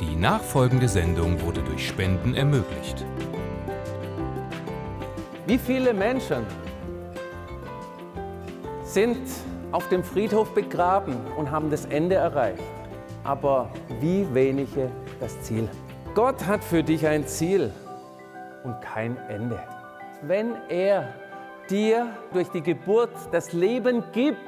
Die nachfolgende Sendung wurde durch Spenden ermöglicht. Wie viele Menschen sind auf dem Friedhof begraben und haben das Ende erreicht, aber wie wenige das Ziel. Gott hat für dich ein Ziel und kein Ende. Wenn er dir durch die Geburt das Leben gibt,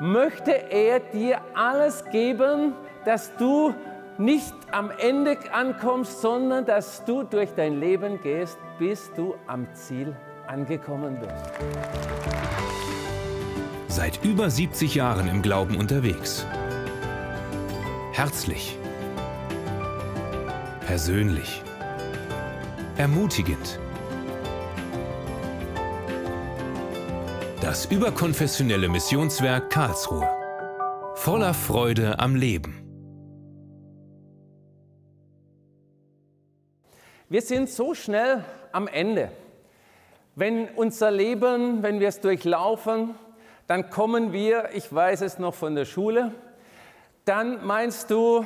möchte er dir alles geben, dass du nicht am Ende ankommst, sondern dass du durch dein Leben gehst, bis du am Ziel angekommen bist. Seit über 70 Jahren im Glauben unterwegs. Herzlich. Persönlich. Ermutigend. Das überkonfessionelle Missionswerk Karlsruhe. Voller Freude am Leben. Wir sind so schnell am Ende. Wenn unser Leben, wenn wir es durchlaufen, dann kommen wir, ich weiß es noch von der Schule, dann meinst du,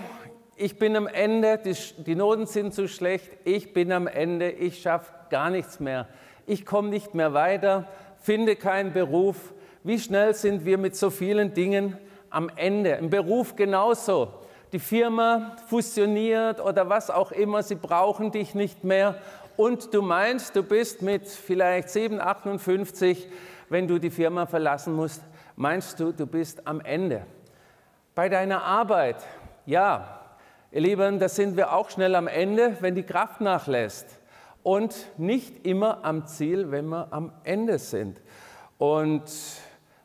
ich bin am Ende, die, die Noten sind zu schlecht, ich bin am Ende, ich schaffe gar nichts mehr, ich komme nicht mehr weiter, finde keinen Beruf. Wie schnell sind wir mit so vielen Dingen am Ende? Im Beruf genauso. Die Firma fusioniert oder was auch immer, sie brauchen dich nicht mehr und du meinst, du bist mit vielleicht 7, 58 wenn du die Firma verlassen musst, meinst du, du bist am Ende. Bei deiner Arbeit, ja, ihr Lieben, da sind wir auch schnell am Ende, wenn die Kraft nachlässt. Und nicht immer am Ziel, wenn wir am Ende sind. Und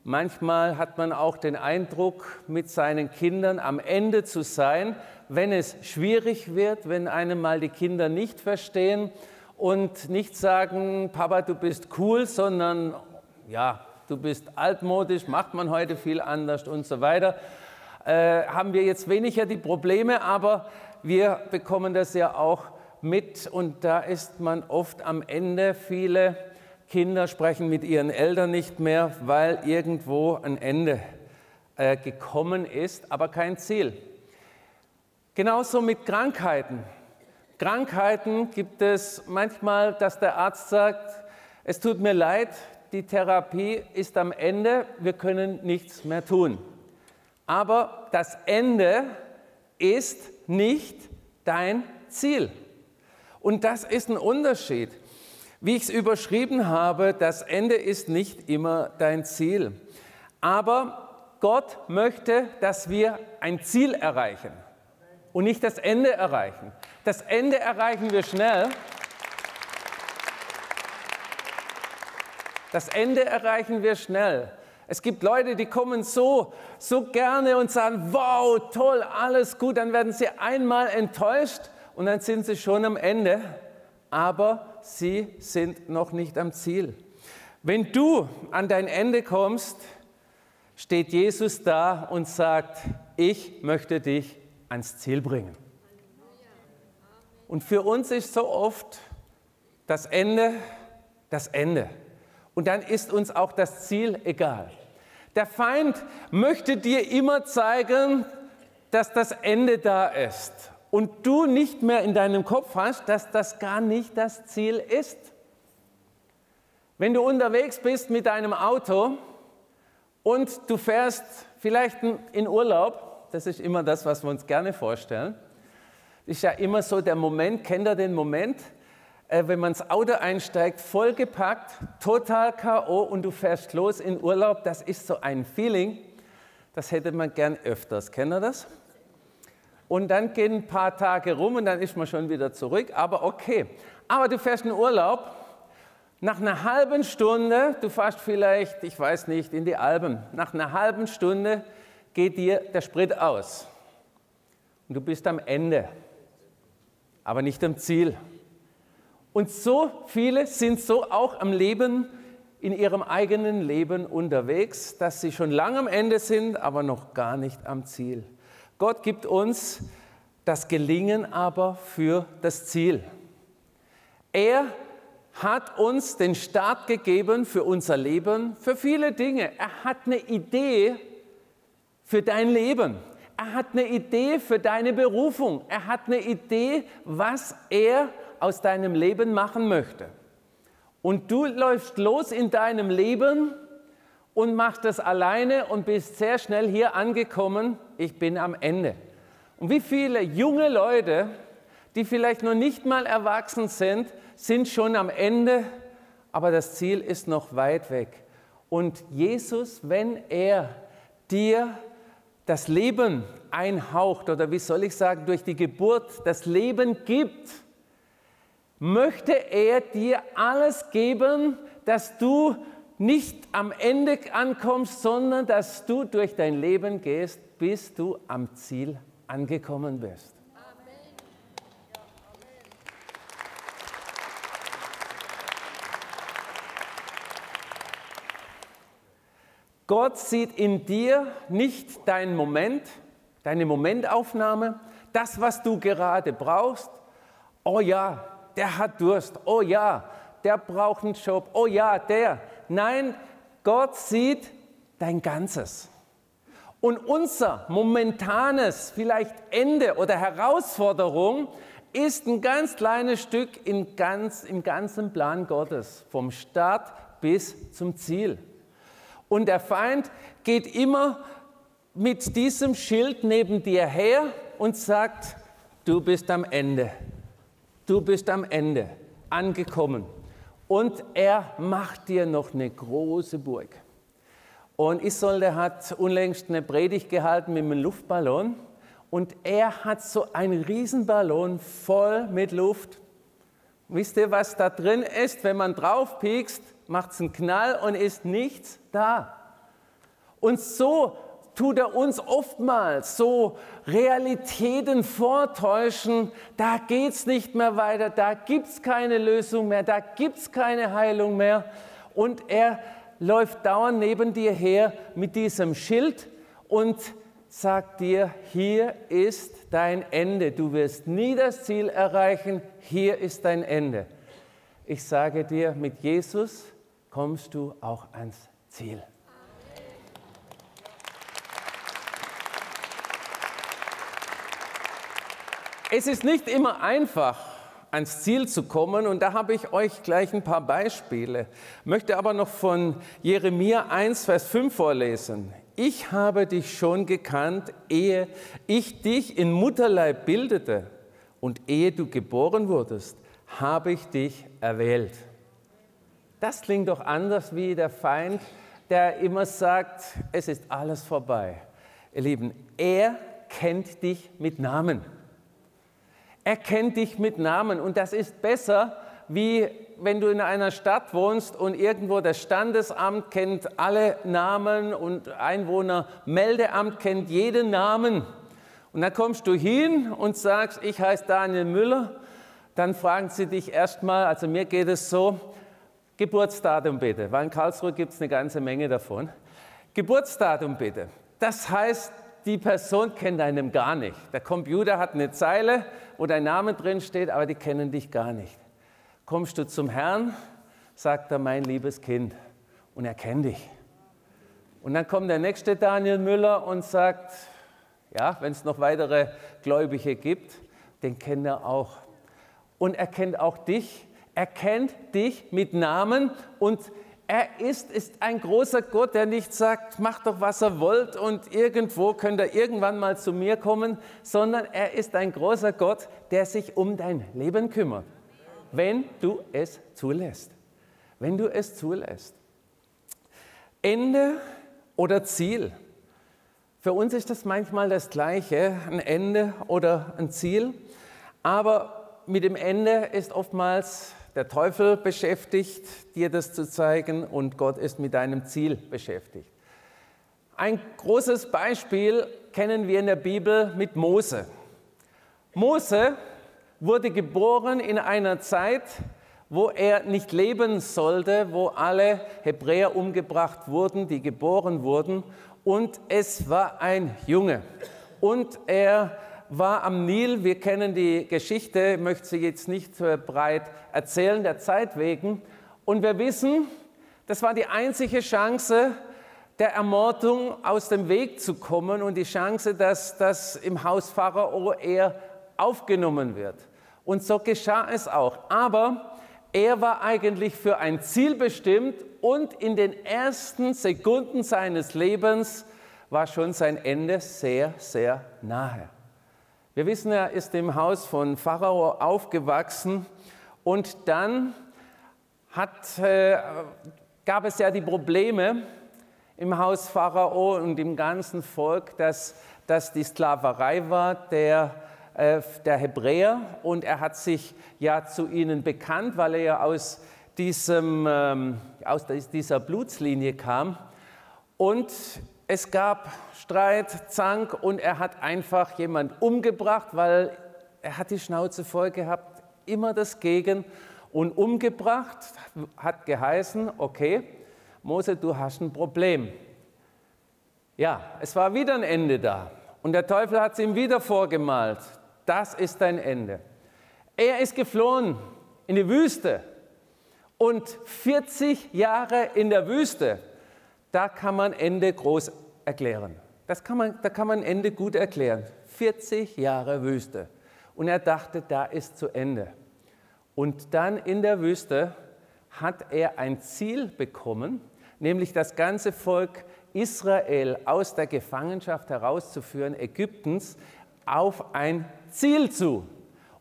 manchmal hat man auch den Eindruck, mit seinen Kindern am Ende zu sein, wenn es schwierig wird, wenn einem mal die Kinder nicht verstehen und nicht sagen, Papa, du bist cool, sondern ja, du bist altmodisch, macht man heute viel anders und so weiter, äh, haben wir jetzt weniger die Probleme, aber wir bekommen das ja auch mit und da ist man oft am Ende, viele Kinder sprechen mit ihren Eltern nicht mehr, weil irgendwo ein Ende äh, gekommen ist, aber kein Ziel. Genauso mit Krankheiten. Krankheiten gibt es manchmal, dass der Arzt sagt, es tut mir leid, die Therapie ist am Ende, wir können nichts mehr tun. Aber das Ende ist nicht dein Ziel. Und das ist ein Unterschied. Wie ich es überschrieben habe, das Ende ist nicht immer dein Ziel. Aber Gott möchte, dass wir ein Ziel erreichen und nicht das Ende erreichen. Das Ende erreichen wir schnell, Das Ende erreichen wir schnell. Es gibt Leute, die kommen so, so gerne und sagen, wow, toll, alles gut. Dann werden sie einmal enttäuscht und dann sind sie schon am Ende, aber sie sind noch nicht am Ziel. Wenn du an dein Ende kommst, steht Jesus da und sagt, ich möchte dich ans Ziel bringen. Und für uns ist so oft das Ende das Ende. Und dann ist uns auch das Ziel egal. Der Feind möchte dir immer zeigen, dass das Ende da ist und du nicht mehr in deinem Kopf hast, dass das gar nicht das Ziel ist. Wenn du unterwegs bist mit deinem Auto und du fährst vielleicht in Urlaub, das ist immer das, was wir uns gerne vorstellen, ist ja immer so der Moment, kennt ihr den Moment, äh, wenn man ins Auto einsteigt, vollgepackt, total K.O. und du fährst los in Urlaub, das ist so ein Feeling, das hätte man gern öfters. Kennt ihr das? Und dann gehen ein paar Tage rum und dann ist man schon wieder zurück, aber okay. Aber du fährst in Urlaub, nach einer halben Stunde, du fährst vielleicht, ich weiß nicht, in die Alpen, nach einer halben Stunde geht dir der Sprit aus. Und du bist am Ende, aber nicht am Ziel. Und so viele sind so auch am Leben, in ihrem eigenen Leben unterwegs, dass sie schon lange am Ende sind, aber noch gar nicht am Ziel. Gott gibt uns das Gelingen aber für das Ziel. Er hat uns den Start gegeben für unser Leben, für viele Dinge. Er hat eine Idee für dein Leben. Er hat eine Idee für deine Berufung. Er hat eine Idee, was er aus deinem Leben machen möchte. Und du läufst los in deinem Leben und machst das alleine und bist sehr schnell hier angekommen. Ich bin am Ende. Und wie viele junge Leute, die vielleicht noch nicht mal erwachsen sind, sind schon am Ende, aber das Ziel ist noch weit weg. Und Jesus, wenn er dir das Leben einhaucht oder wie soll ich sagen, durch die Geburt das Leben gibt, möchte er dir alles geben, dass du nicht am Ende ankommst, sondern dass du durch dein Leben gehst, bis du am Ziel angekommen bist. Gott sieht in dir nicht deinen Moment, deine Momentaufnahme, das, was du gerade brauchst. Oh ja, der hat Durst. Oh ja, der braucht einen Job. Oh ja, der. Nein, Gott sieht dein Ganzes. Und unser momentanes vielleicht Ende oder Herausforderung ist ein ganz kleines Stück in ganz, im ganzen Plan Gottes, vom Start bis zum Ziel. Und der Feind geht immer mit diesem Schild neben dir her und sagt, du bist am Ende, du bist am Ende angekommen. Und er macht dir noch eine große Burg. Und Isolde hat unlängst eine Predigt gehalten mit einem Luftballon. Und er hat so einen Riesenballon voll mit Luft. Wisst ihr, was da drin ist? Wenn man drauf piekst, macht es einen Knall und ist nichts da. Und so tut er uns oftmals so Realitäten vortäuschen, da geht es nicht mehr weiter, da gibt es keine Lösung mehr, da gibt es keine Heilung mehr. Und er läuft dauernd neben dir her mit diesem Schild und sagt dir, hier ist dein Ende. Du wirst nie das Ziel erreichen, hier ist dein Ende. Ich sage dir, mit Jesus kommst du auch ans Ziel. Es ist nicht immer einfach, ans Ziel zu kommen und da habe ich euch gleich ein paar Beispiele. Möchte aber noch von Jeremia 1, Vers 5 vorlesen. Ich habe dich schon gekannt, ehe ich dich in Mutterleib bildete und ehe du geboren wurdest, habe ich dich erwählt. Das klingt doch anders wie der Feind, der immer sagt, es ist alles vorbei. Ihr Lieben, er kennt dich mit Namen. Er kennt dich mit Namen und das ist besser, wie wenn du in einer Stadt wohnst und irgendwo das Standesamt kennt alle Namen und Einwohnermeldeamt kennt jeden Namen. Und dann kommst du hin und sagst, ich heiße Daniel Müller. Dann fragen sie dich erstmal, also mir geht es so, Geburtsdatum bitte, weil in Karlsruhe gibt es eine ganze Menge davon. Geburtsdatum bitte. Das heißt, die Person kennt einem gar nicht. Der Computer hat eine Zeile, wo dein Name drin steht, aber die kennen dich gar nicht. Kommst du zum Herrn, sagt er, mein liebes Kind, und er kennt dich. Und dann kommt der nächste Daniel Müller und sagt, ja, wenn es noch weitere Gläubige gibt, den kennt er auch. Und er kennt auch dich er kennt dich mit Namen und er ist, ist ein großer Gott, der nicht sagt, macht doch, was er wollt und irgendwo könnt ihr irgendwann mal zu mir kommen, sondern er ist ein großer Gott, der sich um dein Leben kümmert, wenn du es zulässt. Wenn du es zulässt. Ende oder Ziel. Für uns ist das manchmal das Gleiche, ein Ende oder ein Ziel, aber mit dem Ende ist oftmals der Teufel beschäftigt, dir das zu zeigen, und Gott ist mit deinem Ziel beschäftigt. Ein großes Beispiel kennen wir in der Bibel mit Mose. Mose wurde geboren in einer Zeit, wo er nicht leben sollte, wo alle Hebräer umgebracht wurden, die geboren wurden. Und es war ein Junge. Und er war am Nil. Wir kennen die Geschichte, ich möchte sie jetzt nicht breit erzählen, der Zeit wegen. Und wir wissen, das war die einzige Chance, der Ermordung aus dem Weg zu kommen und die Chance, dass das im Haus Pharao eher aufgenommen wird. Und so geschah es auch. Aber er war eigentlich für ein Ziel bestimmt und in den ersten Sekunden seines Lebens war schon sein Ende sehr, sehr nahe. Wir wissen, er ist im Haus von Pharao aufgewachsen und dann hat, äh, gab es ja die Probleme im Haus Pharao und im ganzen Volk, dass, dass die Sklaverei war der, äh, der Hebräer und er hat sich ja zu ihnen bekannt, weil er ja aus, diesem, ähm, aus dieser Blutslinie kam. Und es gab Streit, Zank und er hat einfach jemand umgebracht, weil er hat die Schnauze voll gehabt, immer das Gegen und umgebracht hat geheißen, okay, Mose, du hast ein Problem. Ja, es war wieder ein Ende da und der Teufel hat es ihm wieder vorgemalt. Das ist dein Ende. Er ist geflohen in die Wüste und 40 Jahre in der Wüste da kann man Ende groß erklären. Das kann man, da kann man Ende gut erklären. 40 Jahre Wüste. Und er dachte, da ist zu Ende. Und dann in der Wüste hat er ein Ziel bekommen, nämlich das ganze Volk Israel aus der Gefangenschaft herauszuführen, Ägyptens, auf ein Ziel zu.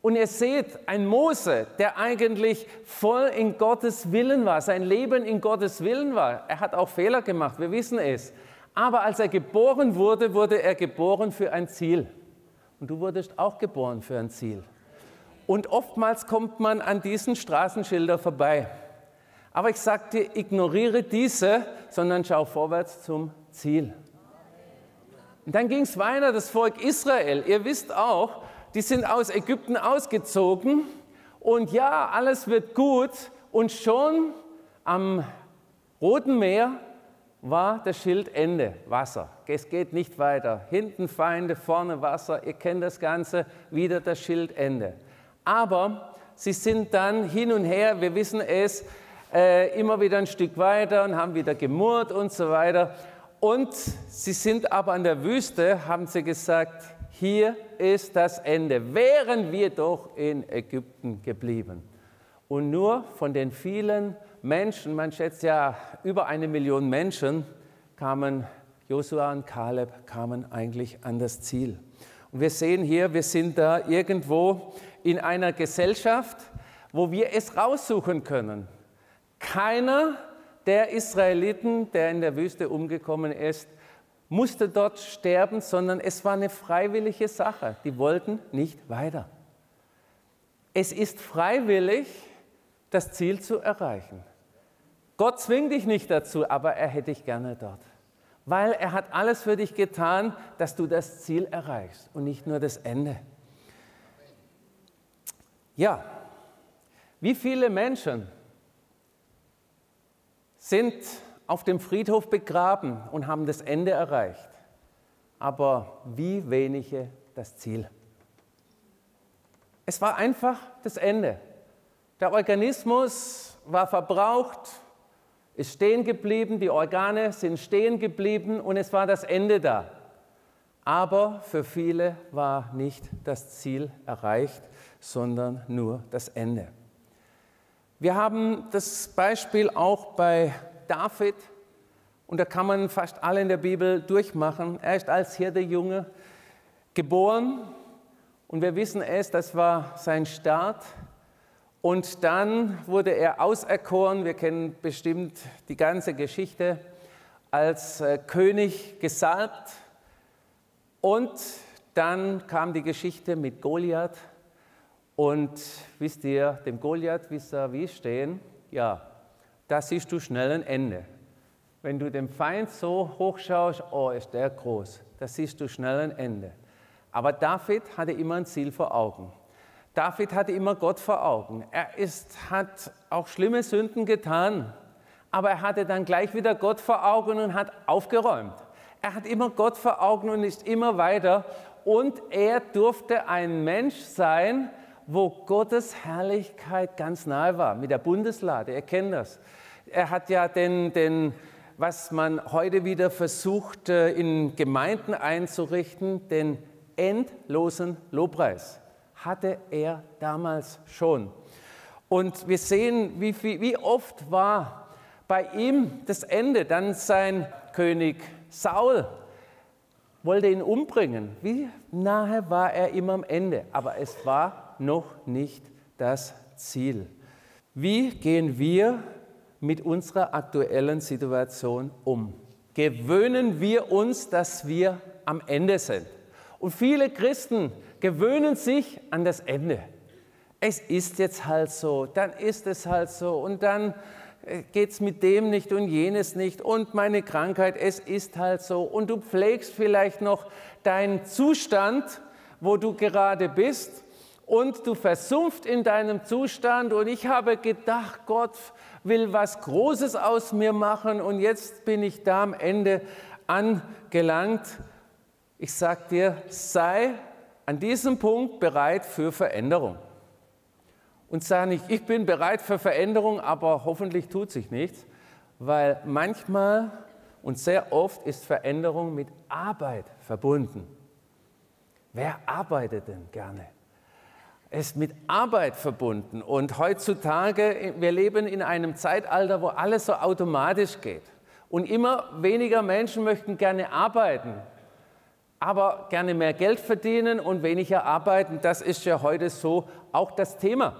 Und ihr seht, ein Mose, der eigentlich voll in Gottes Willen war, sein Leben in Gottes Willen war. Er hat auch Fehler gemacht, wir wissen es. Aber als er geboren wurde, wurde er geboren für ein Ziel. Und du wurdest auch geboren für ein Ziel. Und oftmals kommt man an diesen Straßenschildern vorbei. Aber ich sage dir, ignoriere diese, sondern schau vorwärts zum Ziel. Und dann ging es weiter, das Volk Israel. Ihr wisst auch, die sind aus Ägypten ausgezogen und ja, alles wird gut und schon am Roten Meer war das Schild Ende, Wasser. Es geht nicht weiter. Hinten Feinde, vorne Wasser. Ihr kennt das Ganze, wieder das Schild Ende. Aber sie sind dann hin und her, wir wissen es, äh, immer wieder ein Stück weiter und haben wieder gemurrt und so weiter. Und sie sind aber an der Wüste, haben sie gesagt, hier ist das Ende. Wären wir doch in Ägypten geblieben. Und nur von den vielen Menschen, man schätzt ja über eine Million Menschen, kamen Josua und Kaleb kamen eigentlich an das Ziel. Und wir sehen hier, wir sind da irgendwo in einer Gesellschaft, wo wir es raussuchen können. Keiner der Israeliten, der in der Wüste umgekommen ist, musste dort sterben, sondern es war eine freiwillige Sache. Die wollten nicht weiter. Es ist freiwillig, das Ziel zu erreichen. Gott zwingt dich nicht dazu, aber er hätte dich gerne dort. Weil er hat alles für dich getan, dass du das Ziel erreichst und nicht nur das Ende. Ja, wie viele Menschen sind auf dem Friedhof begraben und haben das Ende erreicht. Aber wie wenige das Ziel. Es war einfach das Ende. Der Organismus war verbraucht, ist stehen geblieben, die Organe sind stehen geblieben und es war das Ende da. Aber für viele war nicht das Ziel erreicht, sondern nur das Ende. Wir haben das Beispiel auch bei David, und da kann man fast alle in der Bibel durchmachen. Er ist als Hirdejunge geboren und wir wissen es, das war sein Start. Und dann wurde er auserkoren, wir kennen bestimmt die ganze Geschichte, als äh, König gesalbt. Und dann kam die Geschichte mit Goliath. Und wisst ihr, dem Goliath vis-à-vis stehen, ja, da siehst du schnell ein Ende. Wenn du dem Feind so hochschaust, oh, ist der groß, da siehst du schnell ein Ende. Aber David hatte immer ein Ziel vor Augen. David hatte immer Gott vor Augen. Er ist, hat auch schlimme Sünden getan, aber er hatte dann gleich wieder Gott vor Augen und hat aufgeräumt. Er hat immer Gott vor Augen und ist immer weiter. Und er durfte ein Mensch sein, wo Gottes Herrlichkeit ganz nahe war, mit der Bundeslade. Ihr kennt das. Er hat ja den, den was man heute wieder versucht äh, in Gemeinden einzurichten, den endlosen Lobpreis hatte er damals schon. Und wir sehen, wie, viel, wie oft war bei ihm das Ende. Dann sein König Saul wollte ihn umbringen. Wie nahe war er ihm am Ende? Aber es war noch nicht das Ziel. Wie gehen wir mit unserer aktuellen Situation um? Gewöhnen wir uns, dass wir am Ende sind? Und viele Christen gewöhnen sich an das Ende. Es ist jetzt halt so, dann ist es halt so und dann äh, geht es mit dem nicht und jenes nicht und meine Krankheit, es ist halt so. Und du pflegst vielleicht noch deinen Zustand, wo du gerade bist und du versumpft in deinem Zustand und ich habe gedacht, Gott will was Großes aus mir machen und jetzt bin ich da am Ende angelangt. Ich sage dir, sei an diesem Punkt bereit für Veränderung. Und sage nicht, ich bin bereit für Veränderung, aber hoffentlich tut sich nichts, weil manchmal und sehr oft ist Veränderung mit Arbeit verbunden. Wer arbeitet denn gerne? Ist mit Arbeit verbunden. Und heutzutage, wir leben in einem Zeitalter, wo alles so automatisch geht. Und immer weniger Menschen möchten gerne arbeiten aber gerne mehr Geld verdienen und weniger arbeiten. Das ist ja heute so auch das Thema.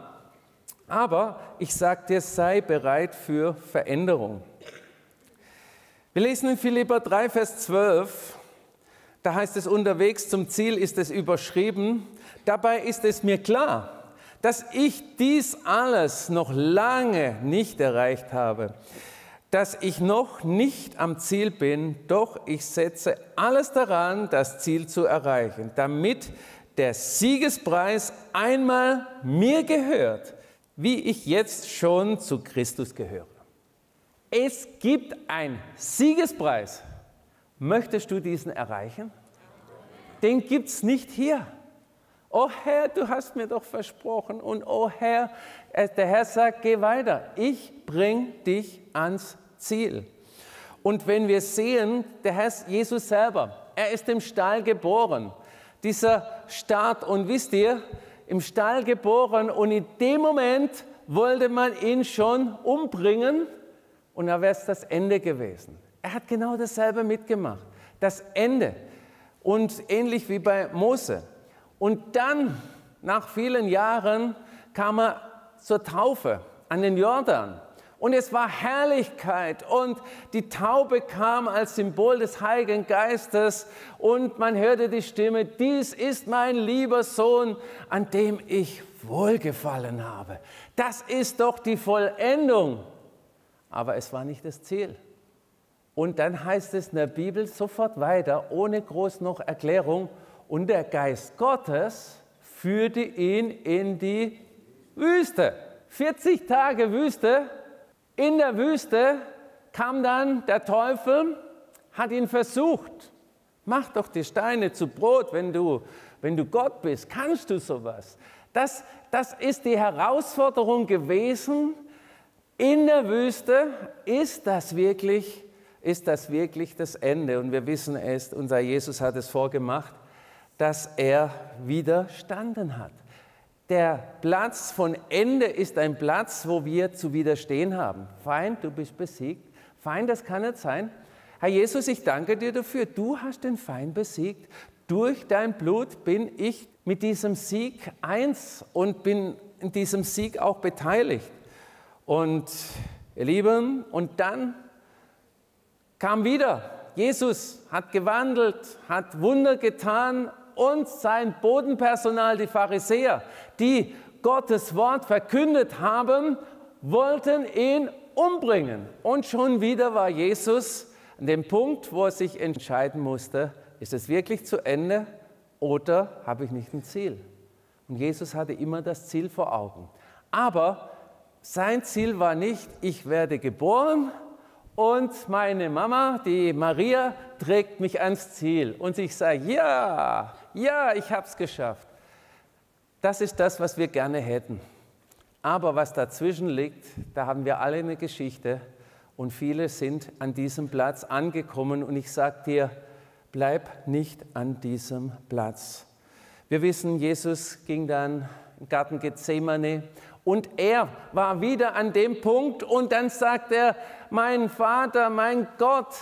Aber ich sage dir, sei bereit für Veränderung. Wir lesen in Philippa 3, Vers 12. Da heißt es, unterwegs zum Ziel ist es überschrieben. Dabei ist es mir klar, dass ich dies alles noch lange nicht erreicht habe dass ich noch nicht am Ziel bin, doch ich setze alles daran, das Ziel zu erreichen, damit der Siegespreis einmal mir gehört, wie ich jetzt schon zu Christus gehöre. Es gibt einen Siegespreis. Möchtest du diesen erreichen? Den gibt es nicht hier. Oh Herr, du hast mir doch versprochen. Und oh Herr, äh, der Herr sagt, geh weiter. Ich bringe dich ans Ziel. Und wenn wir sehen, der Herr Jesus selber, er ist im Stall geboren. Dieser Start, und wisst ihr, im Stall geboren und in dem Moment wollte man ihn schon umbringen und da wäre es das Ende gewesen. Er hat genau dasselbe mitgemacht. Das Ende. Und ähnlich wie bei Mose. Und dann, nach vielen Jahren, kam er zur Taufe an den Jordan. Und es war Herrlichkeit und die Taube kam als Symbol des Heiligen Geistes und man hörte die Stimme, dies ist mein lieber Sohn, an dem ich wohlgefallen habe. Das ist doch die Vollendung. Aber es war nicht das Ziel. Und dann heißt es in der Bibel sofort weiter, ohne groß noch Erklärung, und der Geist Gottes führte ihn in die Wüste. 40 Tage Wüste, in der Wüste kam dann der Teufel, hat ihn versucht. Mach doch die Steine zu Brot, wenn du, wenn du Gott bist. Kannst du sowas? Das, das ist die Herausforderung gewesen. In der Wüste ist das wirklich, ist das wirklich das Ende. Und wir wissen es, unser Jesus hat es vorgemacht, dass er widerstanden hat. Der Platz von Ende ist ein Platz, wo wir zu widerstehen haben. Feind, du bist besiegt. Feind, das kann nicht sein. Herr Jesus, ich danke dir dafür. Du hast den Feind besiegt. Durch dein Blut bin ich mit diesem Sieg eins und bin in diesem Sieg auch beteiligt. Und ihr Lieben, und dann kam wieder. Jesus hat gewandelt, hat Wunder getan und sein Bodenpersonal, die Pharisäer, die Gottes Wort verkündet haben, wollten ihn umbringen. Und schon wieder war Jesus an dem Punkt, wo er sich entscheiden musste, ist es wirklich zu Ende oder habe ich nicht ein Ziel? Und Jesus hatte immer das Ziel vor Augen. Aber sein Ziel war nicht, ich werde geboren und meine Mama, die Maria, trägt mich ans Ziel. Und ich sage, ja, ja, ich habe es geschafft. Das ist das, was wir gerne hätten. Aber was dazwischen liegt, da haben wir alle eine Geschichte Und viele sind an diesem Platz angekommen und ich sage dir, bleib nicht an diesem Platz. Wir wissen, Jesus ging dann im Garten Gethsemane und er war wieder an dem Punkt und dann sagt er, mein Vater, mein Gott,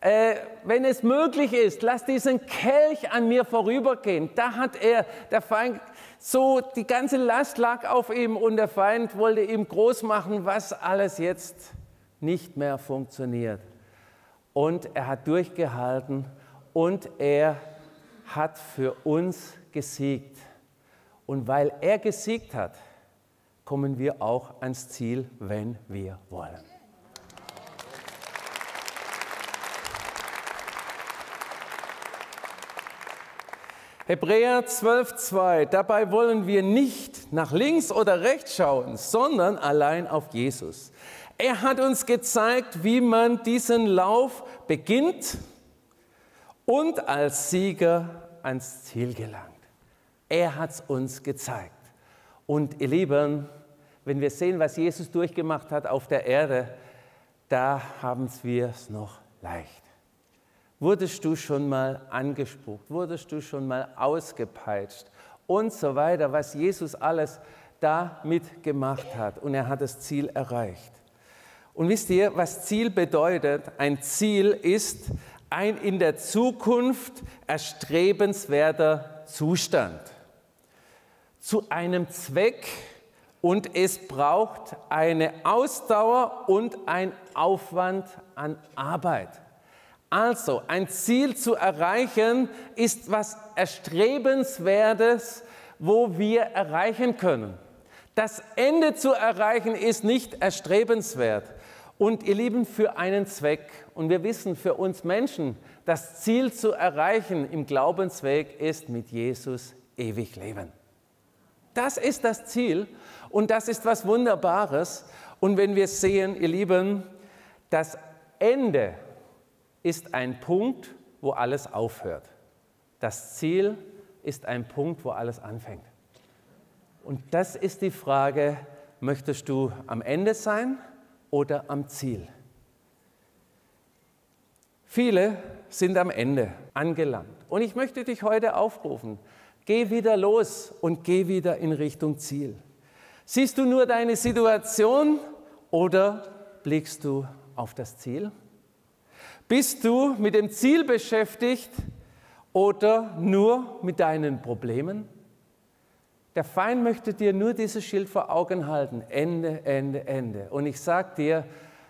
äh, wenn es möglich ist, lass diesen Kelch an mir vorübergehen. Da hat er, der Feind, so die ganze Last lag auf ihm und der Feind wollte ihm groß machen, was alles jetzt nicht mehr funktioniert. Und er hat durchgehalten und er hat für uns gesiegt. Und weil er gesiegt hat, kommen wir auch ans Ziel, wenn wir wollen. Hebräer 12,2. Dabei wollen wir nicht nach links oder rechts schauen, sondern allein auf Jesus. Er hat uns gezeigt, wie man diesen Lauf beginnt und als Sieger ans Ziel gelangt. Er hat es uns gezeigt. Und ihr Lieben, wenn wir sehen, was Jesus durchgemacht hat auf der Erde, da haben wir es noch leicht. Wurdest du schon mal angespuckt? Wurdest du schon mal ausgepeitscht? Und so weiter, was Jesus alles damit gemacht hat. Und er hat das Ziel erreicht. Und wisst ihr, was Ziel bedeutet? Ein Ziel ist ein in der Zukunft erstrebenswerter Zustand zu einem Zweck und es braucht eine Ausdauer und ein Aufwand an Arbeit. Also ein Ziel zu erreichen ist was Erstrebenswertes, wo wir erreichen können. Das Ende zu erreichen ist nicht erstrebenswert. Und ihr Lieben, für einen Zweck. Und wir wissen für uns Menschen, das Ziel zu erreichen im Glaubensweg ist mit Jesus ewig leben. Das ist das Ziel und das ist was Wunderbares. Und wenn wir sehen, ihr Lieben, das Ende ist ein Punkt, wo alles aufhört. Das Ziel ist ein Punkt, wo alles anfängt. Und das ist die Frage, möchtest du am Ende sein oder am Ziel? Viele sind am Ende angelangt. Und ich möchte dich heute aufrufen, Geh wieder los und geh wieder in Richtung Ziel. Siehst du nur deine Situation oder blickst du auf das Ziel? Bist du mit dem Ziel beschäftigt oder nur mit deinen Problemen? Der Feind möchte dir nur dieses Schild vor Augen halten. Ende, Ende, Ende. Und ich sage dir,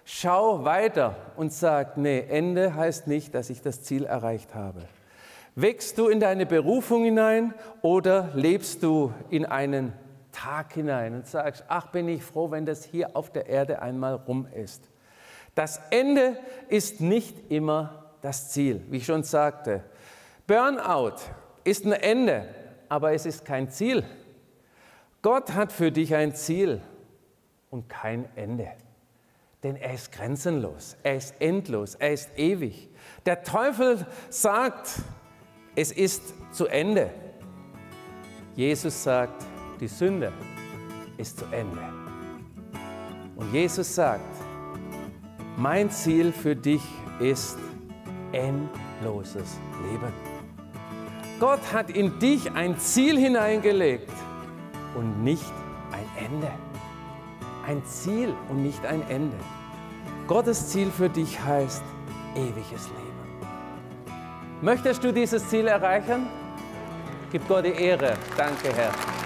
schau weiter und sag, nee, Ende heißt nicht, dass ich das Ziel erreicht habe. Wächst du in deine Berufung hinein oder lebst du in einen Tag hinein und sagst, ach bin ich froh, wenn das hier auf der Erde einmal rum ist. Das Ende ist nicht immer das Ziel, wie ich schon sagte. Burnout ist ein Ende, aber es ist kein Ziel. Gott hat für dich ein Ziel und kein Ende. Denn er ist grenzenlos, er ist endlos, er ist ewig. Der Teufel sagt, es ist zu Ende. Jesus sagt, die Sünde ist zu Ende. Und Jesus sagt, mein Ziel für dich ist endloses Leben. Gott hat in dich ein Ziel hineingelegt und nicht ein Ende. Ein Ziel und nicht ein Ende. Gottes Ziel für dich heißt ewiges Leben. Möchtest du dieses Ziel erreichen? Gib Gott die Ehre. Danke, Herr.